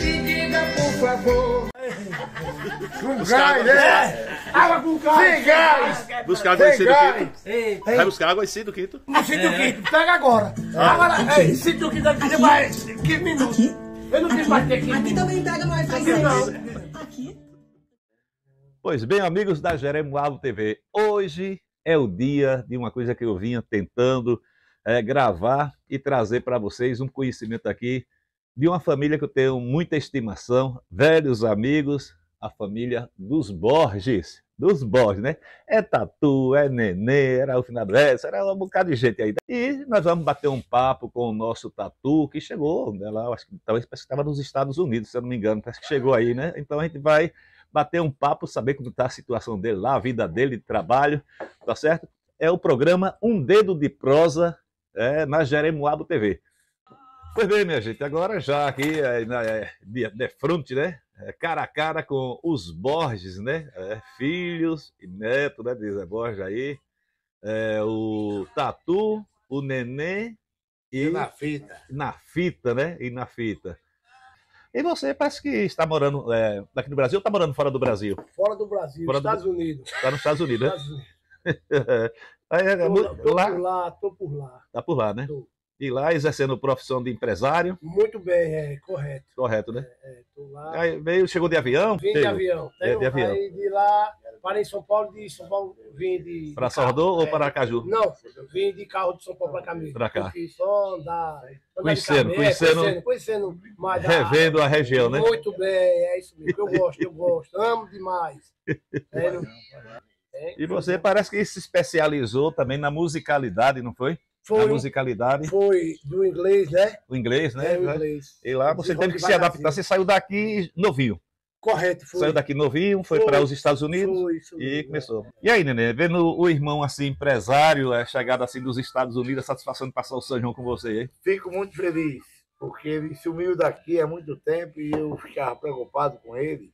Me diga, por favor. Com gás, né? Água com gás. Sem gás. Buscar água em si do gás. Quito. Vai buscar água em si do Quito. Não sinto o quinto, pega agora. Agora, ei, sinto o quinto aqui mais 15 minutos. Eu não tenho mais ter 15 Aqui também pega mais faz Aqui não. seis. Aqui. Pois bem, amigos da Jeremoabo TV, hoje é o dia de uma coisa que eu vinha tentando eh, gravar e trazer para vocês um conhecimento aqui de uma família que eu tenho muita estimação, velhos amigos, a família dos Borges. Dos Borges, né? É Tatu, é Nenê, era o finado Edson, era um bocado de gente aí. E nós vamos bater um papo com o nosso Tatu, que chegou, né, lá, acho que talvez estava nos Estados Unidos, se eu não me engano, parece que chegou aí, né? Então a gente vai bater um papo, saber como está a situação dele lá, a vida dele de trabalho, tá certo? É o programa Um Dedo de Prosa é, na Jeremoabo TV. Pois bem, minha gente, agora já aqui é, na- é, de, de frente, né? É, cara a cara com os Borges, né? É, filhos e neto, né? De Zé Borges aí. É, o Tatu, o Nenê e E na fita. na fita, né? E na fita. E você parece que está morando é, daqui no Brasil ou está morando fora do Brasil? Fora do Brasil, Fora do- Estados Unidos. Está nos Estados Unidos, né? Estados Unidos. Aí, é, Tô, tô por lá, tô por lá. tá por lá, né? Tô. E lá exercendo profissão de empresário, Muito bem, é correto. correto, né? É, tô lá. Aí veio, chegou de avião, Vim de avião. É, de avião. Aí de lá, parei em São Paulo, de São Paulo vim de. para de Salvador ou É, para Aracaju? Não, vim de carro de São Paulo para cá mesmo. Pra cá. Fiz só andar. de Conhecendo, é, conhecendo- conhecendo, conhecendo mais Revendo a região, né? Muito bem, é isso mesmo. Eu gosto, eu gosto. Amo demais. É, é, E você parece que se especializou também na musicalidade, não foi? Foi, Na musicalidade, foi do inglês, né? o inglês, né? É, o inglês. E lá você teve que se adaptar. Você saiu daqui novinho. Correto, foi. Saiu daqui novinho, foi Foi. para os Estados Unidos. Foi, isso E mesmo. começou. E aí, Nenê, vendo o irmão assim, empresário, é, chegado assim dos Estados Unidos, a satisfação de passar o São João com você, hein? Fico muito feliz, porque ele sumiu daqui há muito tempo e eu ficava preocupado com ele.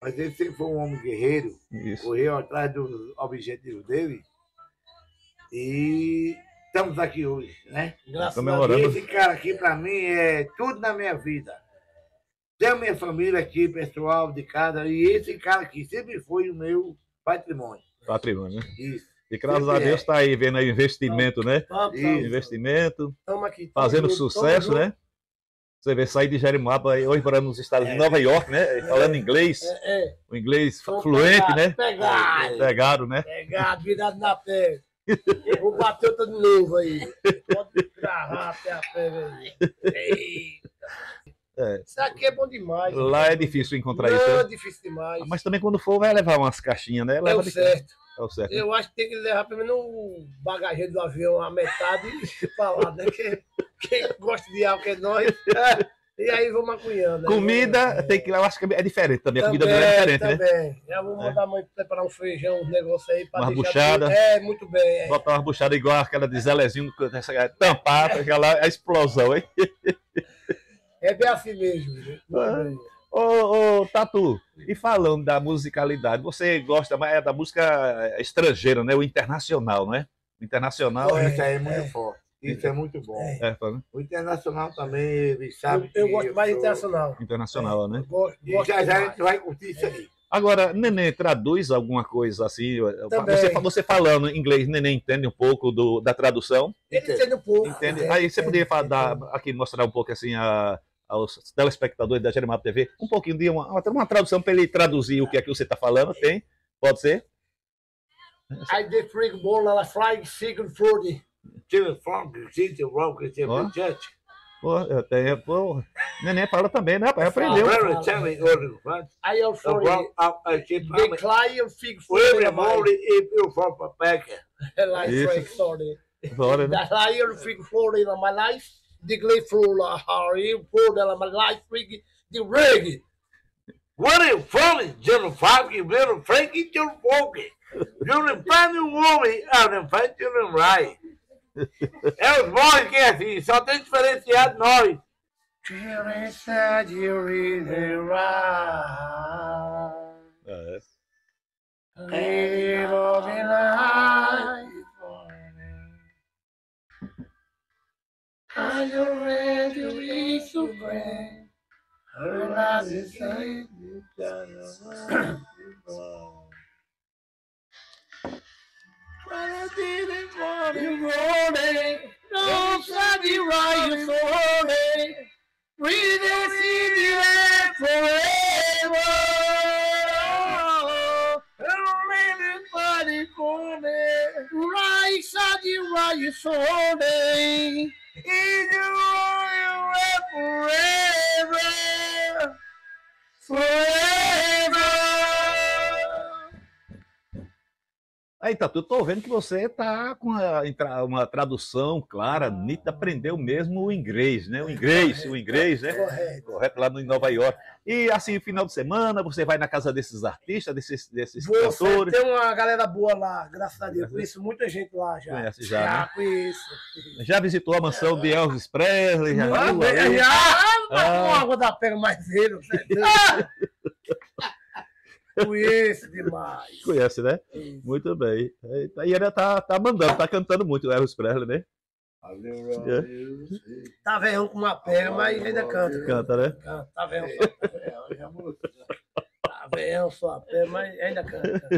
Mas ele sempre foi um homem guerreiro, Isso. correu atrás dos objetivos dele. E estamos aqui hoje, né? Graças Comemorando. a Deus. Esse cara aqui, para mim, é tudo na minha vida. Tenho minha família aqui, pessoal de casa, e esse cara aqui sempre foi o meu patrimônio. Patrimônio, né? Isso. E graças a Sempre Deus é. está aí vendo aí investimento, né? Vamos, Investimento, Tamo aqui. tamo fazendo junto, tamo sucesso, junto. né? Você vê sair de Jeremoabo aí, hoje morando nos Estados Unidos, Nova York, né? Falando inglês, É, é. o inglês Tamo fluente, pegado, né? Pegado. Pegado, né? Pegado, virado na Vou bater outra de novo aí. Pode gravar até a pé aí. Eita. É. Isso aqui é bom demais. Lá é difícil encontrar Não, isso. é né? difícil demais. Mas também quando for, vai levar umas caixinhas, né? é Leva o de certo. É o certo. né? Eu acho que tem que levar pelo menos o bagageiro do avião, a metade, pra lá, né? Que, quem gosta de álcool é nós. E aí vamos macunhando. né? Comida, tem que, eu acho que é diferente também. A comida Também, dela é diferente, né? também. Já vou mandar a mãe preparar um feijão, um negócio aí pra Uma buchada. É, muito bem. É. Botar uma buchada igual aquela de Zelezinho, essa- tampar, aquela a explosão, hein? É bem assim mesmo. né? Ah. Ô, ô, Tatu, e falando da musicalidade, você gosta mais é da música estrangeira, né? O internacional, não é? O internacional Então, é. aí é muito é. forte. Isso é muito bom. É. é, fala, né? O internacional também, ele sabe Eu, eu gosto mais sou- internacional. internacional, né? Eu gosto, E gosto já já a gente vai curtir isso aí. Agora, Neném traduz alguma coisa assim? Também. Você, você falando inglês, Neném entende um pouco do, da tradução? Ele entende um pouco. Entende? né? Aí você É, poderia falar, é, dar- aqui mostrar um pouco assim a, aos telespectadores da Jeremab TV, um pouquinho de uma, uma tradução para ele traduzir o que é que você está falando, tem? Pode ser? I did freak ball a flying secret fruity. Tive fome, tive rock, tive Ó. jet. Pô, eu tenho, pô, Neném fala também, né, rapaz? Aprendeu. Very telling order, right? I am The for a Every morning, if you from a packer. Like. Frank sorry. Bora, né? Fig fruity in my life. The clay fruit, Harry, fruit in my life, fig, the rig. What are you from? Little Frankie, little Frankie, little Frankie. You're the funny woman, and the funny right. É os boys que é assim, só tem diferenciado nós. Said you really right. É. Live all the life. Are you ready to eat so grand? Realize it's ain't But I did it for you morning. No, Sunday, right, you so holy. We didn't see the land forever. Really funny for me. Right, Sunday, right, you so holy. In you, Aí, Tatu, eu tô vendo que você tá com uma, uma tradução clara, nítida, aprendeu mesmo o inglês, né? O inglês, o inglês, né? Correto. Correto, lá no em Nova York. E assim, final de semana, você vai na casa desses artistas, desses, desses Você cantores. tem uma galera boa lá, graças a Deus. Conheço muita gente lá já. Conhece já, né? conheço. Já visitou a mansão de Elvis Presley? Já Já, viu aí? já, tá Ah. da pega mais velho. né? Conheço demais. Conhece, né? Muito bem. E ele tá, tá mandando, tá cantando muito o Elvis Presley, né? Tá velhão com uma pega, mas ainda canta. Canta, né? Canta, Tá só a pega. Tá velhão só a pega, mas ainda canta.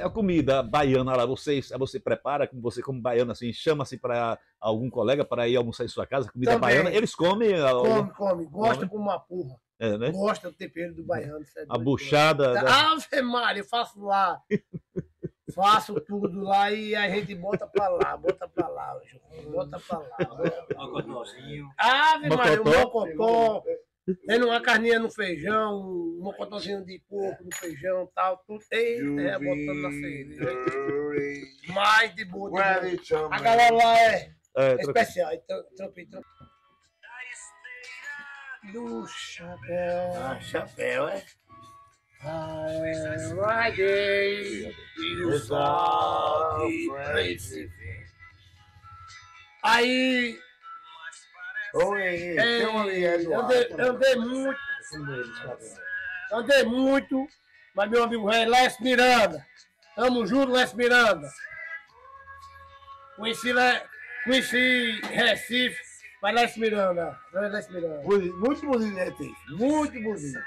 A comida baiana lá, você, você prepara, como você como baiano, assim, chama assim para algum colega para ir almoçar em sua casa, comida Também. baiana, eles comem Come, come. Gosta Come. como uma porra. É, né? Gosta do tempero do baiano. é a buchada. da- Ave Maria, eu faço lá. Faço tudo lá e a gente bota pra lá, bota pra lá, bota pra lá. Ave Maria, o Mocotó. tendo uma carninha no feijão, um mocotózinho de porco no feijão e tal, tudo. Eita, é, botando na. Mais de boa. A galera lá é, É, é especial. Então, tropi, tropi. Do chapéu. Ah, chapéu, é? You saw the place. Aí, Oi, é, andei, alto. andei muito, andei muito, mas meu amigo é Les Miranda. Tamo junto, Les Miranda. Conheci, conheci Recife, Les Miranda. Les Miranda. Muito bonito, né? Muito bonito.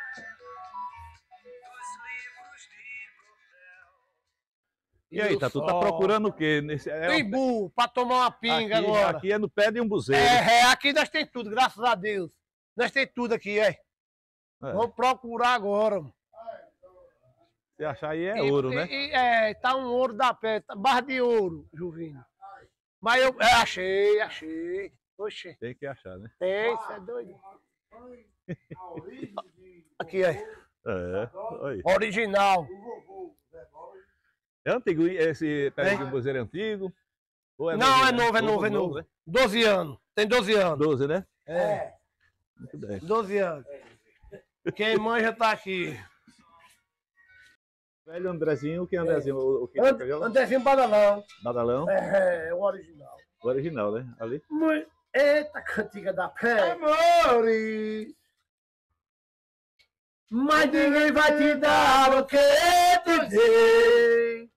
E aí, Tatu, tá procurando o quê? Nesse, é, Timbu, pra tomar uma pinga aqui, agora. aqui é no pé de um buzeiro. É, é, aqui nós tem tudo, graças a Deus. Nós tem tudo aqui, é. É. Vamos procurar agora. mano. Se achar aí é E- ouro, e- né? e, é, tá um ouro da pé, tá barra de ouro, Juvino. Mas eu é, achei, achei. Oxe, Tem que achar, né? tem, você é doido. Aqui, é. É. Aí. Original. É antigo esse pé de um buzeiro é antigo? Ou Não, novo, é né? novo, é novo, é novo. né? 12 anos. Tem 12 anos. 12, né? É, Muito bem. 12 anos. Quem manja tá aqui. Velho Andrezinho, o que é Andrezinho? O, o que And- é Andrezinho Badalão. Badalão, É, é o original. o original, né? Ali. Muito... Eita, cantiga da pé. Amores! Mas ninguém vai te dar o que eu te dei.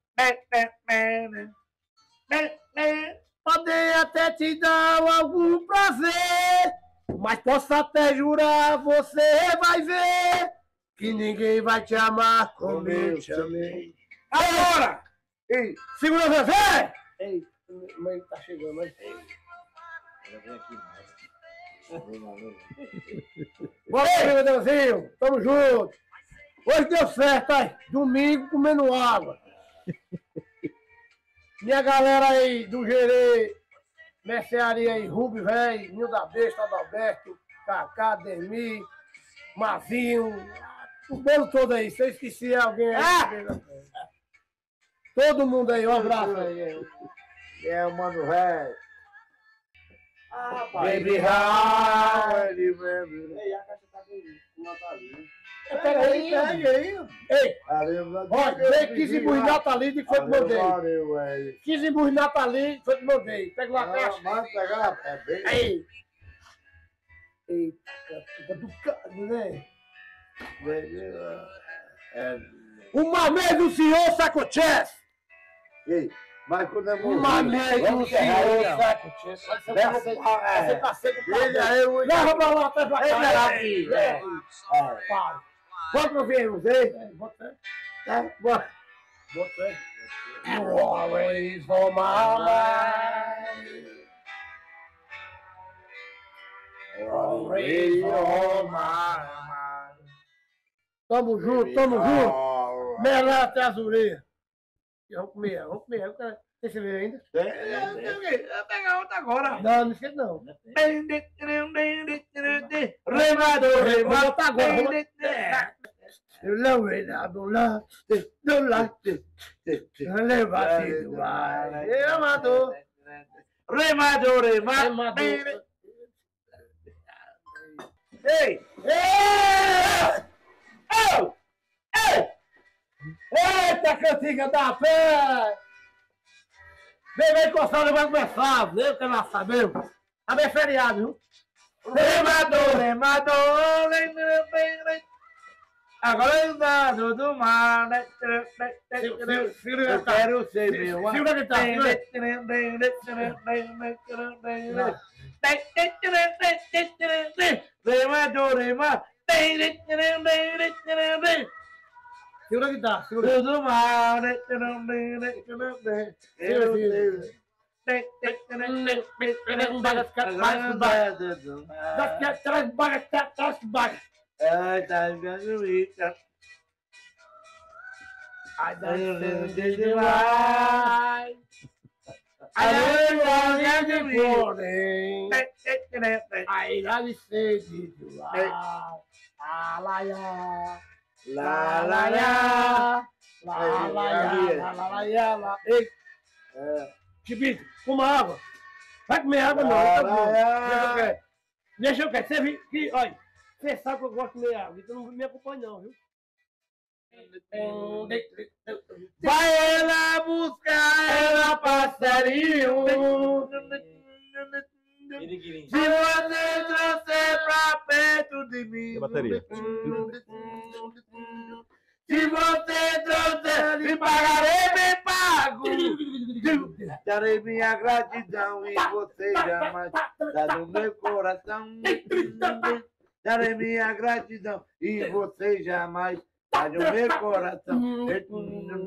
Podem até te dar algum prazer, mas posso até jurar, você vai ver que ninguém vai te amar como eu te amei. Agora! Ei, Segura, Zezé! Ei, mãe tá chegando, hein? Bora, meu Deusinho! Tamo junto! Hoje deu certo, aí. Domingo comendo água. Minha galera aí do Gerê, mercearia aí, Rubio Velho, Nil da Besta, Adalberto, Cacá, Demi, Mavinho, o bolo todo aí. Se eu esqueci alguém aí. Todo mundo aí, um abraço aí. é o mano velho. Ah, Baby, how I remember. Peraí, pega aí. Ei, Valeu, olha, tem 15 burros natalícios que foi que mandei. Valeu, velho. 15 burros natalícios foi que mandei. Pega lá a Ah, caixa. Manda pegar, é bem. Aí. Eita, fica do cano, né? É, Uma vez do senhor Sacochess! ei, mas quando é vez do vamos senhor ele, pro- vai ser é. passeio pro Ele aí, eu- Leva pra lá, traz pra Ele cá. era aqui, É. é. É. Pau. Bota pra ver, você. Bota. Tá, bota. Bota. You always on my mind. Always on my mind. Tamo junto, tamo junto. Melate azureia. Vamos comer, vamos comer. Eu Tem ver ainda? Vou pegar outra agora. Não, não esquece não. Remador, Vou botar agora. vou Eu não vejo nada lá, do lá, leva-se do ar. Remador. Remador, remador. Remador. Ei! Ei! Oh! Ei! Eita, cantiga da pé! Vem, vem encostar, vai começar, viu? Que nós sabemos. Tá bem feriado, viu? Remador, remador. Agora é o dado do mar. Eu quero ser meu Segura a guitarra, Remador, remador. Segura a guitarra, segura. Tudo mal. Baga. Ai, tá ficando rica. Ai, dá sede demais. Ai, dá de porém. Ai, dá sede demais. Ah, lá, lá. Lá, Lá, lá, lá, lá. lá. Lá, lá, lá. Ei, Chibito, toma água. Vai comer água não, tá bom. Deixa eu ver. Deixa eu ver. Você viu que, olha, você sabe que eu gosto de comer água, então não me acompanha não, viu? Vai ela buscar ela, passarinho. Se você trouxer pra perto de mim. Bateria. Você trouxer, me pagarei bem pago. Darei minha gratidão e você jamais dá no meu coração. Darei minha gratidão e você jamais dá no meu coração. Leitinho,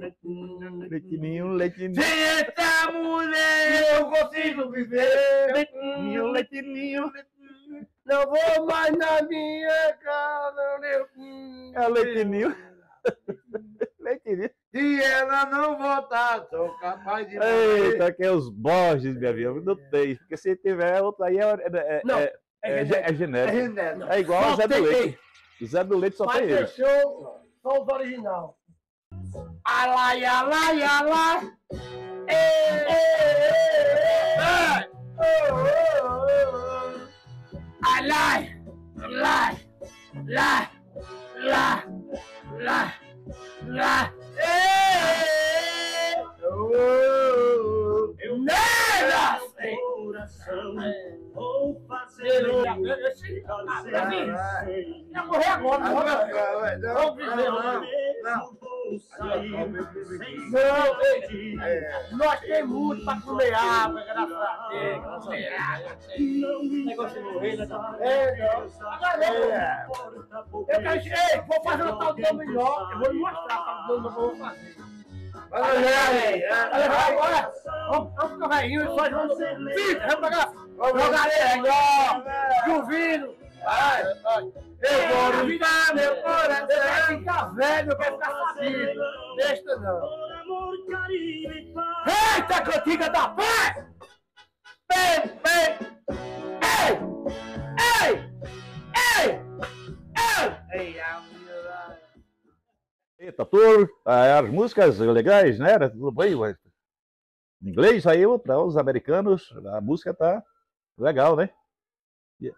leitinho. Sem essa mulher eu consigo viver. Leitinho, leitinho. Não vou mais na minha casa. meu- É leitinho. Se ela não voltar, sou capaz de morrer. Eita, que é os Borges, minha vida. Não tem. Porque se tiver outro aí é, é, Não, é, é, é, É, é genérico. É igual Só o Zé do Leite. O Zé do Leite só Mas tem ele. deixou só os original. Alai, alai, alai. Ei, ei, ei, ei. Alai, alai, lá, lá, lá, lá. Ei, eu nela sei. Vou fazer Ia morrer agora, não Agora, vai. vai, não, viver, não, não. Não. ei. É. Nós temos muito para comer água, graças a Deus. Água. Negócio de morrer, né? É, não. Agora, É. eu quero. Ei, vou fazer uma tal de dominó. Eu vou lhe mostrar a tal de dominó que eu vou fazer. Vai aí. Olha, vai, agora. Vamos ficar velhinho e só jogando. Fica, vamos pegar. Jogar legal. Juvino. Vai, vai. Eu vou virar meu coração. Eu quero ficar velho, eu quero ficar sabido. Deixa não. Eita, cantiga da pé! Vem, vem! Ei! Ei! Ei! Ei! Mulher. Eita, tudo. Ah, As músicas legais, né? Tudo bem, ué. Em inglês saiu para os americanos. A música tá legal, né?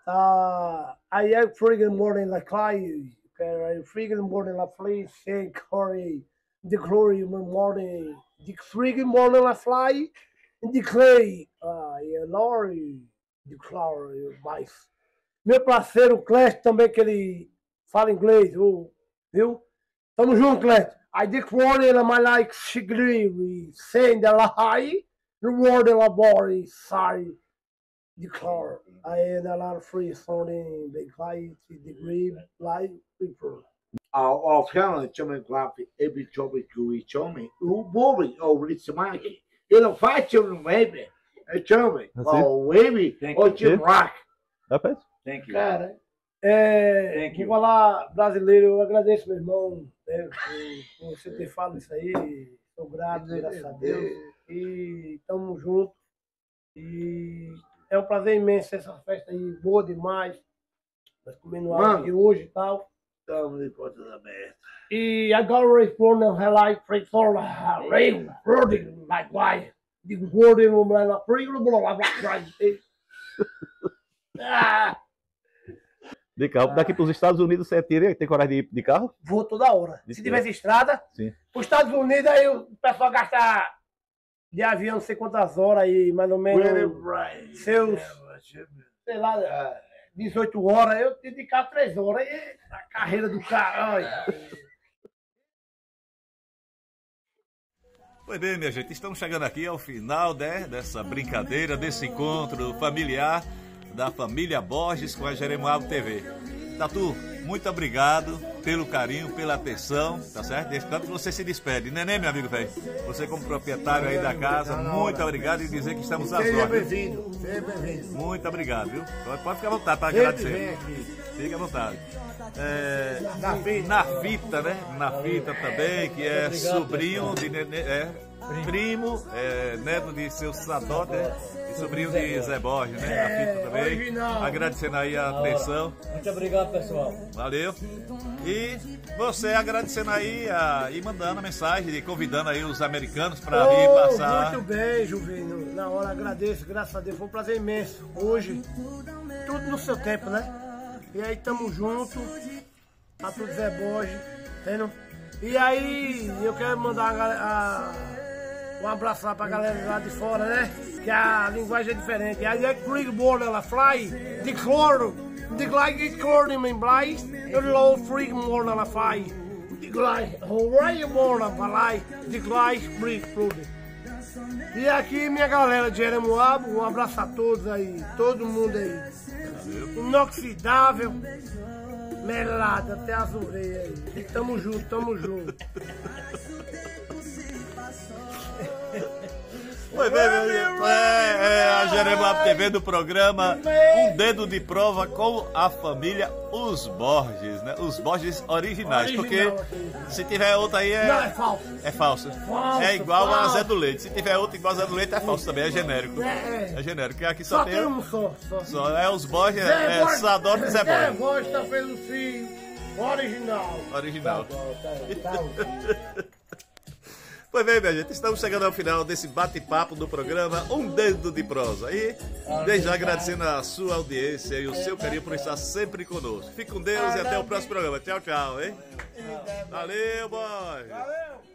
Uh, I have friggin' morning like I, Pera aí, friggin' morning la fly, sem glory, the glory morning, the friggin' morning la fly, and the clay, ah, e Lori, the glory, mais. Meu parceiro Clécio também, que ele fala inglês, viu? Tamo junto, Clécio. I dick warning in my like shigri, saying the lie, reward the labori, sorry, declare. I had a lot of free sounding, the light, degree, light, people. Ao, ao final, chama clave, ele chama que o chama, o bobe, o ritmake. Ele faz chama o baby. É chama, Assim? o baby, Thank o you. chama rock. Rapaz, Thank you. Cara, é, Thank you. vou falar brasileiro, eu agradeço meu irmão né, por, por você ter falado isso aí, sou grato, graças a Deus, e tamo junto, e é um prazer imenso essa festa aí, boa demais, nós comendo algo aqui hoje e tal, Estamos de portas abertas. e agora o respondo é like why, the word in my free, blah, blah, blah, blah, ah, de carro. Daqui para os Estados Unidos você tira, tem coragem de ir de carro? Vou toda hora. De Se tivesse estrada, Sim. os Estados Unidos, aí o pessoal gasta de avião não sei quantas horas aí, mais ou menos, seus, sei lá, 18 horas. Eu tenho de carro 3 horas. E a carreira do cara, olha. Pois bem, minha gente, estamos chegando aqui ao final né, dessa brincadeira, desse encontro familiar da família Borges com a Jeremoabo TV. Tatu, muito obrigado pelo carinho, pela atenção, tá certo? Nesse canto você se despede, né, né meu amigo velho? Você como proprietário aí da casa, muito obrigado e dizer que estamos às Seja ordens. bem-vindo, seja bem-vindo. Muito obrigado, viu? Pode ficar à vontade para agradecer. Fique à vontade. É, Na fita. na fita, né? Na fita também, que é sobrinho de Nenê, é, primo, é, neto de seu Sadote, né? E sobrinho de Zé Borges, né? Fita também. original. Agradecendo aí a atenção. Muito obrigado, pessoal. Valeu. E você agradecendo aí a, e mandando a mensagem, e convidando aí os americanos para vir Oh, passar. Muito bem, Juvenil. Na hora agradeço, graças a Deus. Foi um prazer imenso. Hoje, tudo no seu tempo, né? E aí tamo junto. Tá tudo Zé Borges, entendeu? E aí, eu quero mandar gal- a- um abraço lá pra galera lá de fora, né? Que a linguagem é diferente. Aí é Border, ela fly, de cloro, de glide de cloro em blais, eu low border, ela fly. De glide, Hawaii border, fly, de freak border. E aqui minha galera de Jeremoabo, um abraço a todos aí, todo mundo aí. Inoxidável, melada até as orelhas aí. E tamo junto, tamo junto. Pois bem. É, é a Jeremab TV do programa Um Dedo de Prova com a família Os Borges, né? Os Borges originais, porque se tiver outra aí é, Não, é falso. é falso. Falso, É igual a. Zé do Leite. Se tiver outra igual a Zé do Leite é falso também, é genérico. É. É genérico, porque aqui só, Só tem tem um só. Só, só é os Borges, é, Sadoro e Zé Zé Borges. Borges tá sim. Original. Original. Tá bom, tá, tá. Pois bem, minha gente, estamos chegando ao final desse bate-papo do programa Um Dedo de Prosa. E desde já agradecendo a sua audiência e o seu carinho por estar sempre conosco. Fique com Deus e até o próximo programa. Tchau, tchau, hein? Valeu, boy! Valeu.